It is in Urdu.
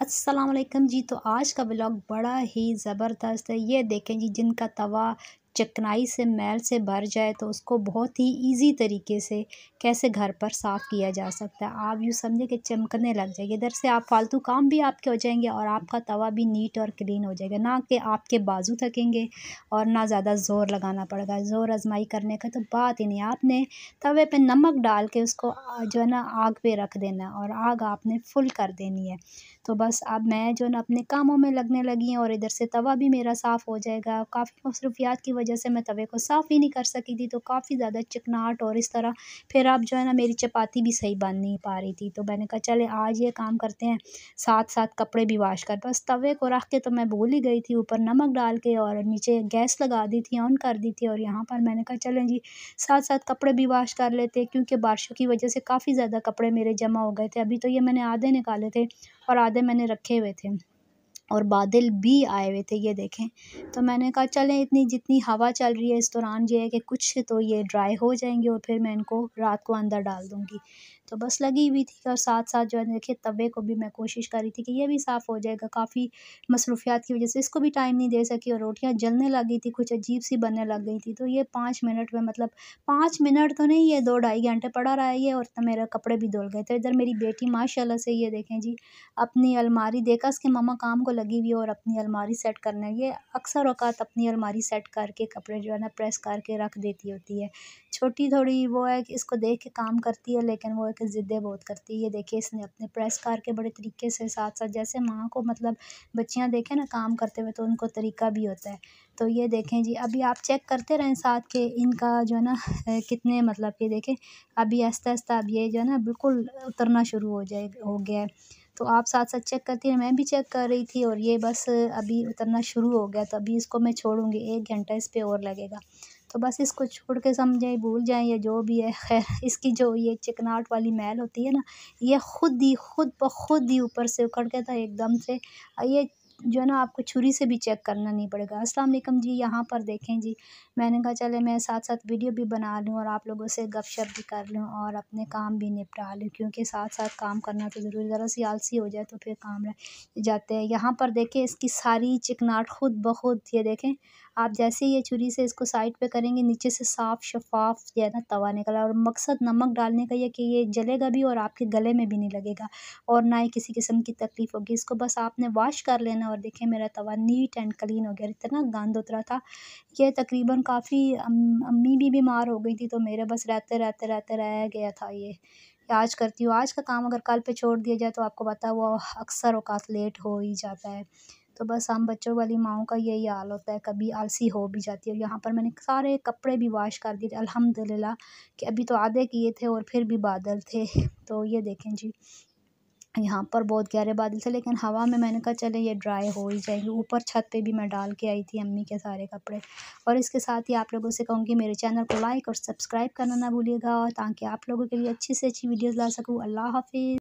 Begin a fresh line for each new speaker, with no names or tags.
السلام علیکم جی تو آج کا بلاگ بڑا ہی زبردست ہے۔ یہ دیکھیں جی جن کا توا چکنائی سے میل سے بھر جائے تو اس کو بہت ہی ایزی طریقے سے کیسے گھر پر صاف کیا جا سکتا ہے؟ آپ یوں سمجھیں کہ چمکنے لگ جائے گی۔ ادھر سے آپ فالتو کام بھی آپ کے ہو جائیں گے اور آپ کا توا بھی نیٹ اور کلین ہو جائے گا۔ نہ کہ آپ کے بازو تھکیں گے اور نہ زیادہ زور لگانا پڑے گا۔ زور آزمائی کرنے کا تو بات ہی نہیں۔ آپ نے توے پہ نمک ڈال کے اس کو جو ہے نا آگ پہ رکھ دینا اور آگ آپ نے فل کر دینی ہے۔ تو بس اب میں جو ہے نا اپنے کاموں میں لگنے لگی ہوں اور ادھر سے توا بھی میرا صاف ہو جائے گا۔ کافی مصروفیات کی وجہ سے میں توے کو صاف ہی نہیں کر سکی تھی، تو کافی زیادہ چکناہٹ اور اس طرح پھر اب جو ہے نا میری چپاتی بھی صحیح بن نہیں پا رہی تھی۔ تو میں نے کہا چلے آج یہ کام کرتے ہیں، ساتھ ساتھ کپڑے بھی واش کر۔ بس توے کو رکھ کے تو میں بھول ہی گئی تھی، اوپر نمک ڈال کے اور نیچے گیس لگا دی تھی، آن کر دی تھی اور یہاں پر میں نے کہا چلیں جی ساتھ ساتھ کپڑے بھی واش کر لیتے کیونکہ بارشوں کی وجہ سے کافی زیادہ کپڑے میرے جمع ہو گئے تھے۔ ابھی تو یہ میں نے آدھے نکالے تھے اور آدھے میں نے رکھے ہوئے تھے۔ اور بادل بھی آئے ہوئے تھے، یہ دیکھیں۔ تو میں نے کہا، چلیں، اتنی جتنی ہوا چل رہی ہے اس دوران، یہ ہے کہ کچھ تو یہ ڈرائی ہو جائیں گے اور پھر میں ان کو رات کو اندر ڈال دوں گی۔ تو بس لگی ہوئی تھی اور ساتھ ساتھ جو ہے دیکھیے توے کو بھی میں کوشش کر رہی تھی کہ یہ بھی صاف ہو جائے گا۔ کافی مصروفیات کی وجہ سے اس کو بھی ٹائم نہیں دے سکی اور روٹیاں جلنے لگ گئی تھی، کچھ عجیب سی بننے لگ گئی تھی۔ تو یہ پانچ منٹ میں مطلب پانچ منٹ تو نہیں، یہ دو ڈھائی گھنٹے پڑا رہا ہے یہ اور میرے کپڑے بھی دھل گئے تھے۔ ادھر میری بیٹی ماشاء اللہ سے یہ دیکھیں جی اپنی الماری دیکھا، اس کے ماما کام کو لگی ہوئی اور اپنی الماری سیٹ کرنا یہ اکثر اوقات اپنی الماری سیٹ کر کے کپڑے جو ہے نا پریس کر کے رکھ دیتی ہوتی ہے۔ چھوٹی تھوڑی وہ ہے کہ اس کو دیکھ کے کام کرتی ہے، لیکن وہ ہے کہ ضدیں بہت کرتی ہے۔ یہ دیکھیے، اس نے اپنے پریس کر کے بڑے طریقے سے ساتھ ساتھ، جیسے ماں کو مطلب بچیاں دیکھیں نا کام کرتے ہوئے تو ان کو طریقہ بھی ہوتا ہے۔ تو یہ دیکھیں جی ابھی آپ چیک کرتے رہیں ساتھ کہ ان کا جو ہے نا کتنے مطلب کہ دیکھیں، ابھی آہستہ آہستہ اب یہ جو ہے نا بالکل اترنا شروع ہو جائے، ہو گیا ہے۔ تو آپ ساتھ ساتھ چیک کرتی ہیں، میں بھی چیک کر رہی تھی اور یہ بس ابھی اترنا شروع ہو گیا تو ابھی اس کو میں چھوڑوں گی، ایک گھنٹہ اس پہ اور لگے گا۔ تو بس اس کو چھوڑ کے سمجھیں، بھول جائیں یا جو بھی ہے، خیر۔ اس کی جو یہ چکناٹ والی میل ہوتی ہے نا، یہ خود ہی، خود بخود ہی اوپر سے اکھڑ کے تھا، ایک دم سے۔ یہ جو ہے نا، آپ کو چھری سے بھی چیک کرنا نہیں پڑے گا۔ السلام علیکم جی یہاں پر دیکھیں جی۔ میں نے کہا، چلے میں ساتھ ساتھ ویڈیو بھی بنا لوں اور آپ لوگوں سے گپ شپ بھی کر لوں اور اپنے کام بھی نپٹا لوں۔ کیونکہ ساتھ ساتھ کام کرنا تو ضروری ذرا سی آلسی ہو جائے تو پھر کام رہ جاتے ہیں۔ یہاں پر دیکھیں، اس کی ساری چکناٹ خود بخود، یہ دیکھیں۔ آپ جیسے ہی یہ چھری سے اس کو سائڈ پہ کریں گے، نیچے سے صاف شفاف جو ہے نا توا نکلا اور مقصد نمک ڈالنے کا یہ کہ یہ جلے گا بھی اور آپ کے گلے میں بھی نہیں لگے گا اور نہ ہی کسی قسم کی تکلیف ہوگی۔ اس کو بس آپ نے واش کر لینا اور دیکھیں میرا توا نیٹ اینڈ کلین ہو گیا اتنا گاند اترا تھا۔ یہ تقریباً کافی امی بھی بیمار ہو گئی تھی تو میرے بس رہتے رہتے رہتے رہ گیا تھا یہ۔ آج کرتی ہوں۔ آج کا کام اگر کل پہ چھوڑ دیا جائے تو آپ کو پتا وہ اکثر اوقات لیٹ ہو ہی جاتا ہے۔ تو بس ہم بچوں والی ماؤں کا یہی حال ہوتا ہے، کبھی آلسی ہو بھی جاتی ہے۔ اور یہاں پر میں نے سارے کپڑے بھی واش کر دیے تھے الحمد للہ کہ ابھی تو آدھے کیے تھے اور پھر بھی بادل تھے۔ تو یہ دیکھیں جی یہاں پر بہت گہرے بادل تھے، لیکن ہوا میں میں نے کہا چلے یہ ڈرائی ہو ہی جائے گی۔ اوپر چھت پہ بھی میں ڈال کے آئی تھی امی کے سارے کپڑے۔ اور اس کے ساتھ ہی آپ لوگوں سے کہوں گی، میرے چینل کو لائک اور سبسکرائب کرنا نہ بھولیے گا، تاکہ آپ لوگوں کے لیے اچھی سے اچھی ویڈیوز لا سکوں۔ اللہ حافظ۔